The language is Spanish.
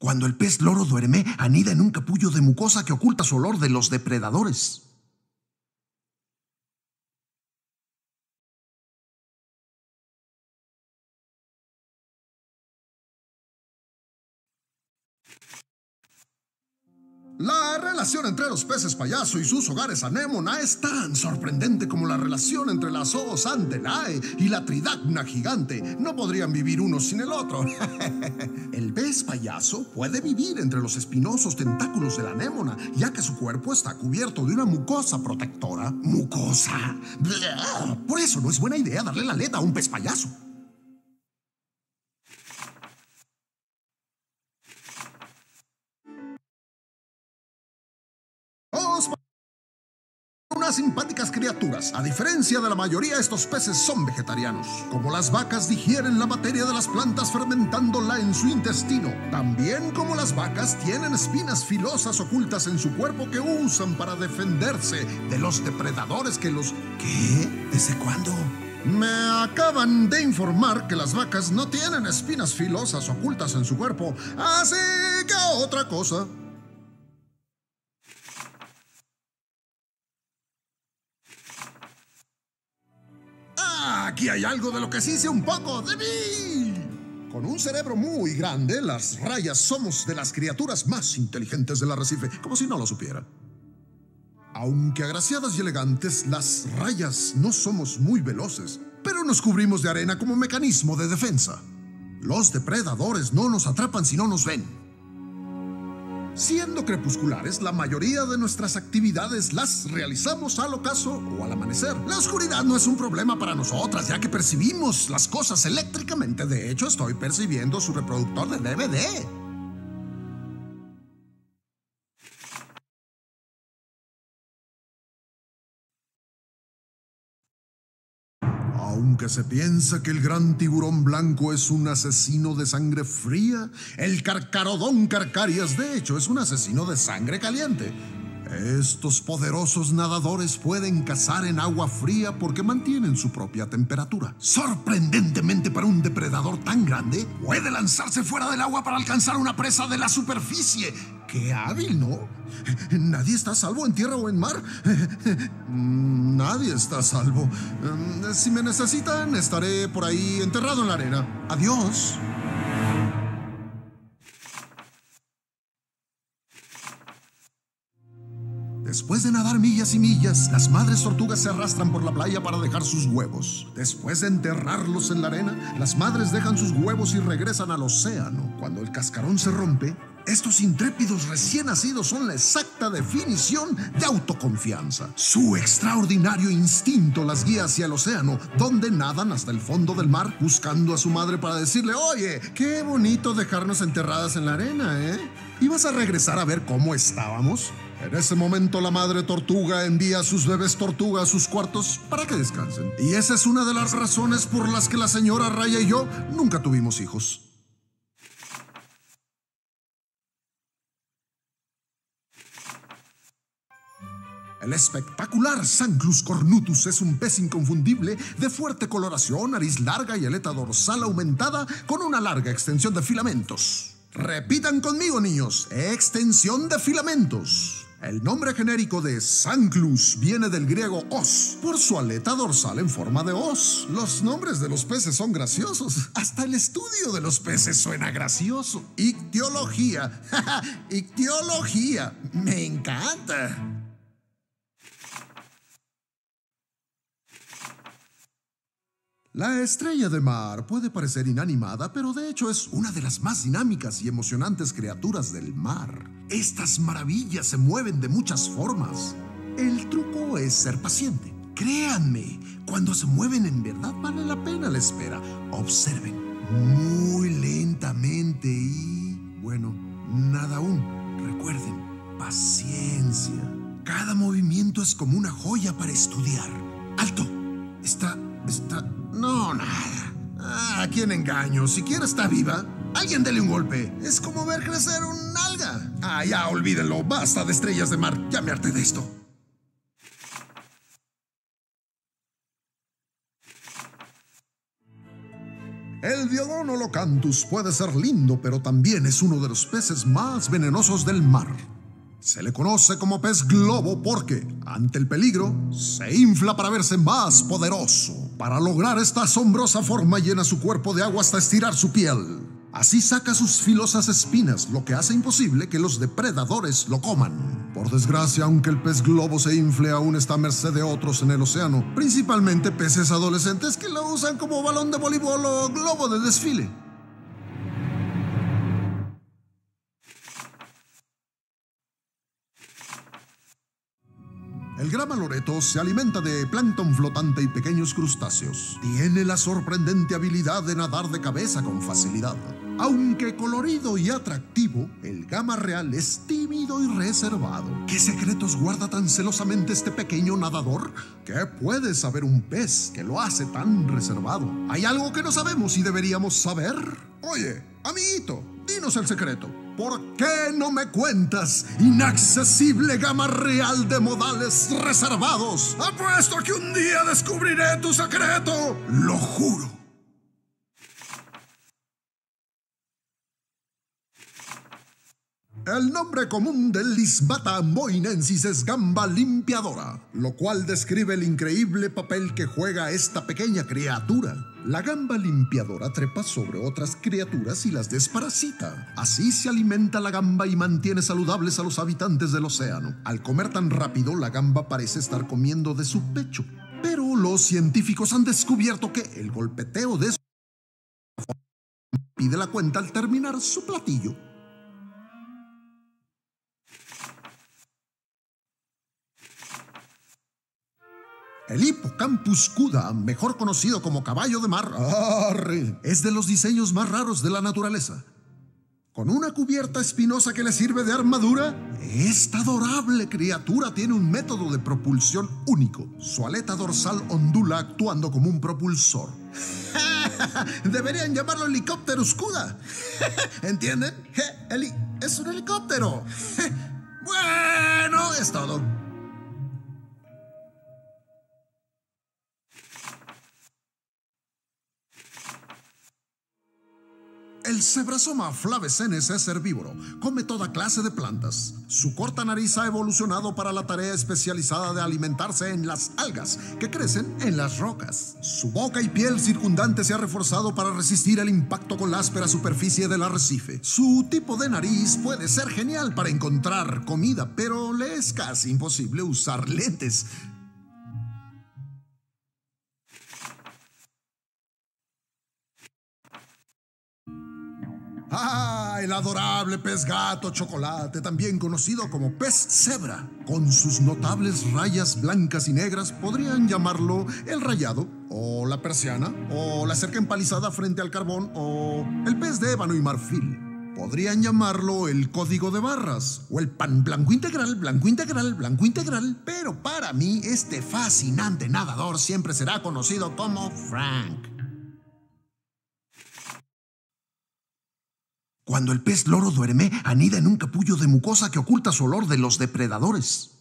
Cuando el pez loro duerme, anida en un capullo de mucosa que oculta su olor de los depredadores. La relación entre los peces payaso y sus hogares anémona es tan sorprendente como la relación entre las Oosantelae y la Tridacna gigante. No podrían vivir uno sin el otro. el pez payaso puede vivir entre los espinosos tentáculos de la anémona, ya que su cuerpo está cubierto de una mucosa protectora. ¿Mucosa? Por eso no es buena idea darle la aleta a un pez payaso. Simpáticas criaturas. A diferencia de la mayoría, estos peces son vegetarianos. Como las vacas digieren la materia de las plantas fermentándola en su intestino. También como las vacas tienen espinas filosas ocultas en su cuerpo que usan para defenderse de los depredadores que los... ¿Qué? ¿Desde cuándo? Me acaban de informar que las vacas no tienen espinas filosas ocultas en su cuerpo, así que otra cosa. Aquí hay algo de lo que sí sé un poco de mí. Con un cerebro muy grande, las rayas somos de las criaturas más inteligentes del arrecife, como si no lo supieran. Aunque agraciadas y elegantes, las rayas no somos muy veloces, pero nos cubrimos de arena como mecanismo de defensa. Los depredadores no nos atrapan si no nos ven. Siendo crepusculares, la mayoría de nuestras actividades las realizamos al ocaso o al amanecer. La oscuridad no es un problema para nosotras, ya que percibimos las cosas eléctricamente. De hecho, estoy percibiendo su reproductor de DVD. Aunque se piensa que el gran tiburón blanco es un asesino de sangre fría, el carcarodón carcarias de hecho es un asesino de sangre caliente. Estos poderosos nadadores pueden cazar en agua fría porque mantienen su propia temperatura. Sorprendentemente puede lanzarse fuera del agua para alcanzar una presa de la superficie. ¡Qué hábil, ¿no? ¿Nadie está salvo en tierra o en mar? Nadie está salvo. Si me necesitan, estaré por ahí enterrado en la arena. Adiós. Después de nadar millas y millas, las madres tortugas se arrastran por la playa para dejar sus huevos. Después de enterrarlos en la arena, las madres dejan sus huevos y regresan al océano. Cuando el cascarón se rompe, estos intrépidos recién nacidos son la exacta definición de autoconfianza. Su extraordinario instinto las guía hacia el océano, donde nadan hasta el fondo del mar buscando a su madre para decirle, oye, qué bonito dejarnos enterradas en la arena, ¿eh? ¿Ibas a regresar a ver cómo estábamos? En ese momento la madre tortuga envía a sus bebés tortuga a sus cuartos para que descansen. Y esa es una de las razones por las que la señora Raya y yo nunca tuvimos hijos. El espectacular Sanclus cornutus es un pez inconfundible de fuerte coloración, nariz larga y aleta dorsal aumentada con una larga extensión de filamentos. Repitan conmigo, niños, extensión de filamentos. El nombre genérico de Sanclus viene del griego os, por su aleta dorsal en forma de os. Los nombres de los peces son graciosos. Hasta el estudio de los peces suena gracioso. Ictiología. Ictiología. Me encanta. La estrella de mar puede parecer inanimada, pero de hecho es una de las más dinámicas y emocionantes criaturas del mar. Estas maravillas se mueven de muchas formas. El truco es ser paciente. Créanme, cuando se mueven en verdad vale la pena la espera. Observen muy lentamente y, bueno, nada aún. Recuerden, paciencia. Cada movimiento es como una joya para estudiar. ¡Alto! Está, está no, nada. Ah, ¿a quién engaño? Siquiera está viva. Alguien dele un golpe. Es como ver crecer un alga. Ah, ya olvídenlo. Basta de estrellas de mar. Ya de esto. El Diodon holocanthus puede ser lindo, pero también es uno de los peces más venenosos del mar. Se le conoce como pez globo porque, ante el peligro, se infla para verse más poderoso. Para lograr esta asombrosa forma llena su cuerpo de agua hasta estirar su piel. Así saca sus filosas espinas, lo que hace imposible que los depredadores lo coman. Por desgracia, aunque el pez globo se infle, aún está a merced de otros en el océano, principalmente peces adolescentes que lo usan como balón de voleibol o globo de desfile. El grama loreto se alimenta de plancton flotante y pequeños crustáceos. Tiene la sorprendente habilidad de nadar de cabeza con facilidad. Aunque colorido y atractivo, el gama real es tímido y reservado. ¿Qué secretos guarda tan celosamente este pequeño nadador? ¿Qué puede saber un pez que lo hace tan reservado? ¿Hay algo que no sabemos y deberíamos saber? Oye, amiguito, dinos el secreto. ¿Por qué no me cuentas, inaccesible gama real de modales reservados? Apuesto que un día descubriré tu secreto. Lo juro. El nombre común del Lismata moinensis es gamba limpiadora, lo cual describe el increíble papel que juega esta pequeña criatura. La gamba limpiadora trepa sobre otras criaturas y las desparasita. Así se alimenta la gamba y mantiene saludables a los habitantes del océano. Al comer tan rápido, la gamba parece estar comiendo de su pecho. Pero los científicos han descubierto que el golpeteo de su pide la cuenta al terminar su platillo. El Hippocampus cuda, mejor conocido como caballo de mar, es de los diseños más raros de la naturaleza. Con una cubierta espinosa que le sirve de armadura, esta adorable criatura tiene un método de propulsión único. Su aleta dorsal ondula actuando como un propulsor. Deberían llamarlo helicóptero Scuda. ¿Entienden? es un helicóptero. bueno, es todo. El Cebrasoma flavescenes es herbívoro, come toda clase de plantas. Su corta nariz ha evolucionado para la tarea especializada de alimentarse en las algas que crecen en las rocas. Su boca y piel circundante se ha reforzado para resistir el impacto con la áspera superficie del arrecife. Su tipo de nariz puede ser genial para encontrar comida, pero le es casi imposible usar lentes. Ah, el adorable pez gato chocolate, también conocido como pez cebra. Con sus notables rayas blancas y negras, podrían llamarlo el rayado, o la persiana, o la cerca empalizada frente al carbón, o el pez de ébano y marfil. Podrían llamarlo el código de barras o el pan blanco integral, blanco integral, blanco integral, pero para mí este fascinante nadador siempre será conocido como Frank. Cuando el pez loro duerme, anida en un capullo de mucosa que oculta su olor de los depredadores.